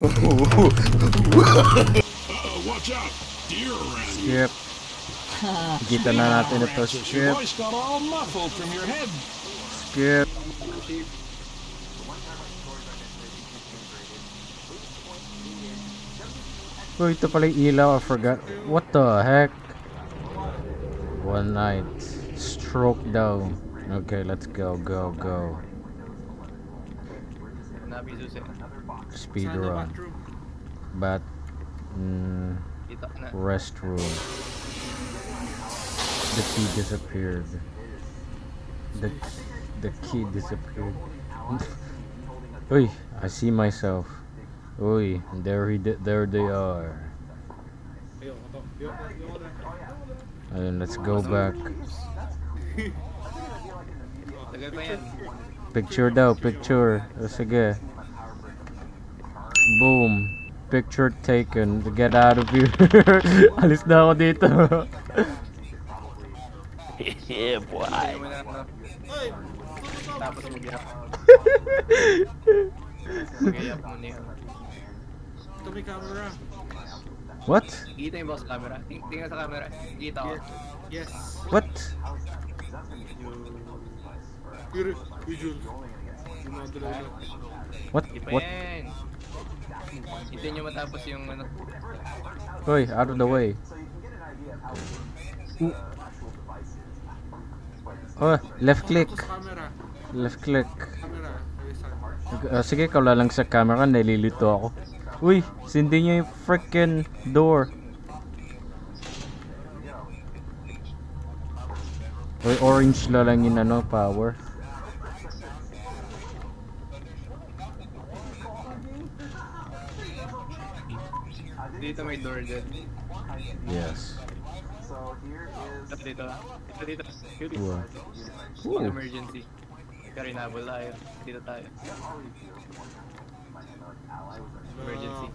Watch out! Deer around Skip. Kita na natin ito. Your Skip. voice got all muffled from your head. Skip. Oh, ito pala yung ilaw. I forgot. What the heck? One night. Stroke down. Okay, let's go, go, go. Nabi susi. Speed run. Bat. Mm, Kita ka na. restroom. The key disappeared. The the key disappeared. Uy, I see myself. Uy, there he di- there they are. Ayun, let's go back. Tagal pa yan. Picture daw, picture. O, sige. Boom. Picture taken. To get out of here. Alis na ako dito. yeah, boy. Tapos mag-yap. Mag-yap mo niya. Ito may camera. What? Kita yung boss camera. Ting tingnan sa camera. Kita ko. Yes. What? Yuri, visual. Dumadala na. What? What? Hintayin nyo matapos yung ano. Uy, out of the way. Oh, left click. Left click. Ah, sige, ikaw lang sa camera, nalilito ako. Uy, sindi niyo yung freaking door. Uy, orange na lang yung ano, power. Dito may door din. Yes. Dito dito. Dito dito. Dito. Wow. Ooh. Emergency. Karinable tayo. Dito tayo. Emergency.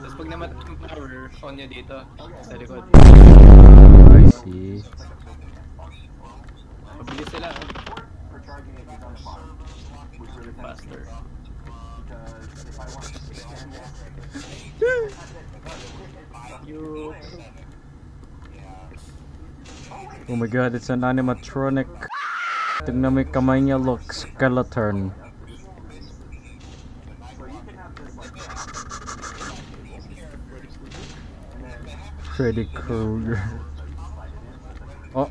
Tapos pag namatay yung power, on nyo dito. Sa likod. I see. Mabilis sila. no? Faster. Oh my god, it's an animatronic. Tingnan mo yung kamay niya, look, skeleton. Freddy Krueger. Oh.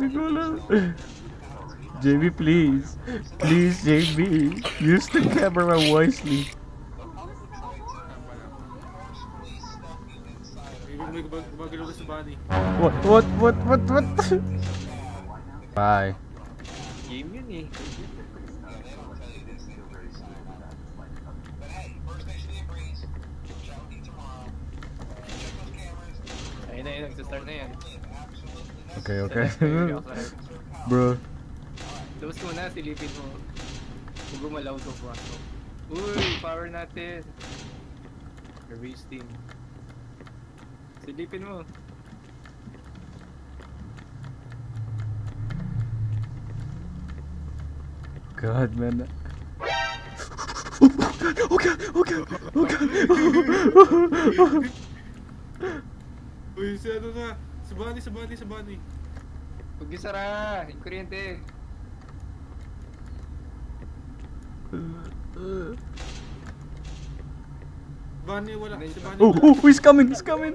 JB, please. Please, JB. Use the camera wisely. May may gumag- gumagalaw ka sa bunny. What, what, what, what, what? Bye. Game yun eh. Ayun na yun, nagsistart na yan. Okay, okay. Bro. Bro. Tapos ko na, silipin mo. Kung gumalaw to ako. Uy, power natin. Wasting. Silipin mo. God, man. Oh god, oh god, oh god. Uy, si ano na. Sa bunny, sa bunny, sa bunny. Huwag niyo sara! Yung kuryente! Bunny wala. Si bunny Oh, oh, oh he's coming, he's coming.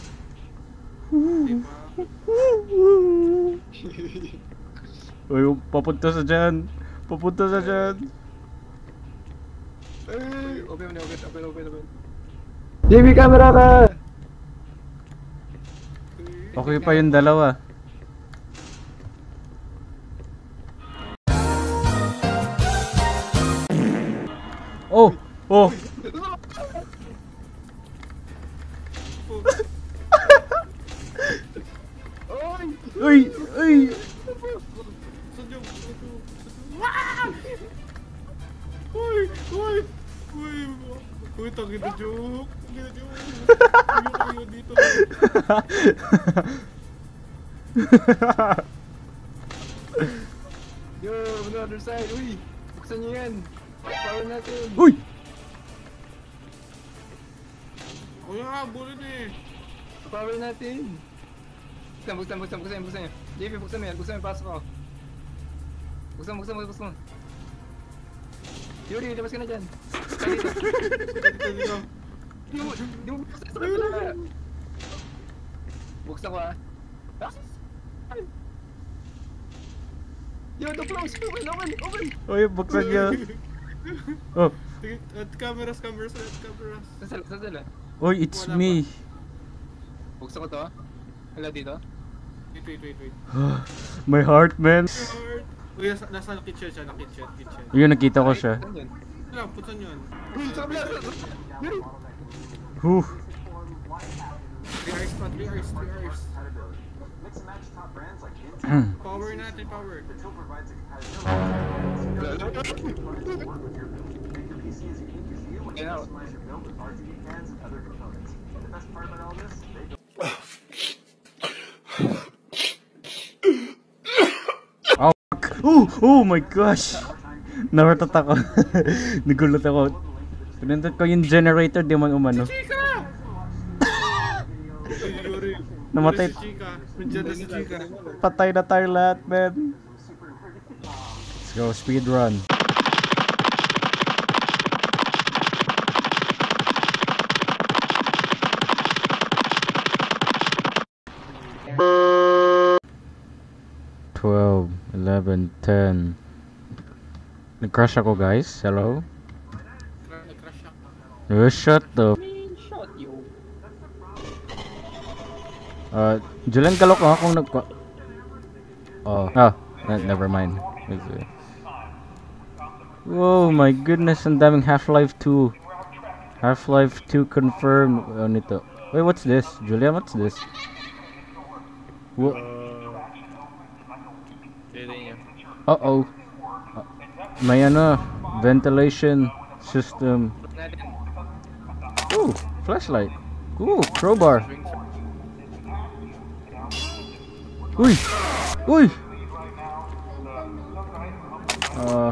Uy, papunta sa dyan. Papunta sa dyan. Ay, open, open, open, open, open. Camera ka! Okay pa yung dalawa. Oh! Oh! Uy, tangin na joke! Tangin na joke! Ayun, dito. Yo, on the other side. Uy! Buksan niyo yan. Power natin. Uy! Uy, habulin eh. Power natin. Buksan, buksan, buksan, buksan, buksan. JP, buksan mo yan. Buksan mo yung pasok ko. Buksan, buksan buksan mo. Yuri, labas ka na dyan. Di mo, di buksan sa kabila. Buksan ko ah. Ah! Yo, the close! Open, open, open! Uy, buksan niya. Oh. At cameras, cameras, at cameras. Sasal, sasal ah. Uy, it's Wala me. Buksan ko to. Wala dito. Wait, wait, wait, wait. My heart, man. Lord. Uy, nasa, nasa kitchen siya, na kitchen, kitchen. Yun, nakita ko siya. Wala, putsan yun. Whew. 3 hours pa, 3 hours, 3 hours. Power natin, power. Get out. Oh. Oh, my gosh. Narutot ako. Nagulat ako. Pinindot ko yung generator, di man umano. Yuri. Namatay. Si si Chika. Patay na tayo lahat, man. Let's go, speed run. Twelve, eleven, ten. Nag-crush ako, guys. Hello? Cra- Nag-crash ako. Oh, shut the... Shot you. Uh, Julian kalok ako kung nag... Oh, ah, ne- never mind. Let's. Whoa, my goodness, ang daming Half-Life 2. Half-Life 2 confirmed. Ano ito? Wait, what's this? Julian, what's this? Wha- Uh-oh. Uh, may ano, ventilation system. Ooh, flashlight. Ooh, crowbar. Uy! Uy! Ah.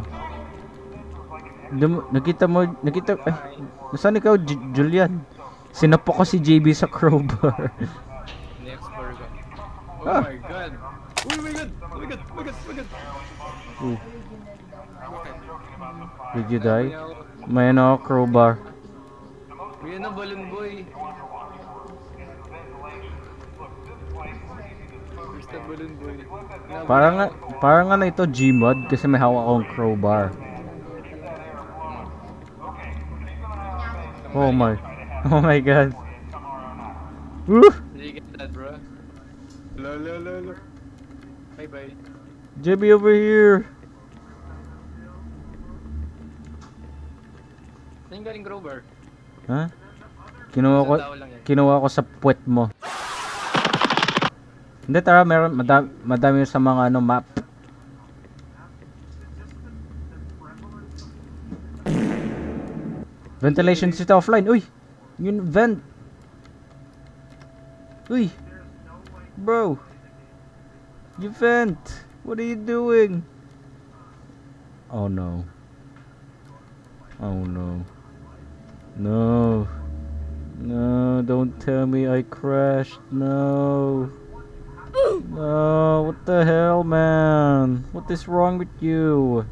Dum- nakita mo, nakita, ay, nasaan ikaw, J- Julian? Sinapok ko si JB sa crowbar. Next burger. Oh Ah. my god. Oh my god. Oh my god. Oh my god. Oh my god. Ooh, Bakit? did you die? May ano, crowbar. Uy, ano, balloon boy. The balloon boy? Na- Parang, nga- parang ano ito, Gmod, kasi may hawak akong crowbar. Oh my, oh my god. Woo! Did you get that, bro? Lo, lo, lo, lo. Bye JB over here. Saan galing Grover? Ha? Kinuha ko, kinuha ko sa puwet mo. Hindi, tara, meron, madami, madami sa mga ano, map. Ventilation system offline. Uy! Yun, vent. Uy! Bro! You vent! What are you doing? Oh no. Oh no. No. No, don't tell me I crashed. No. No, what the hell, man? What is wrong with you?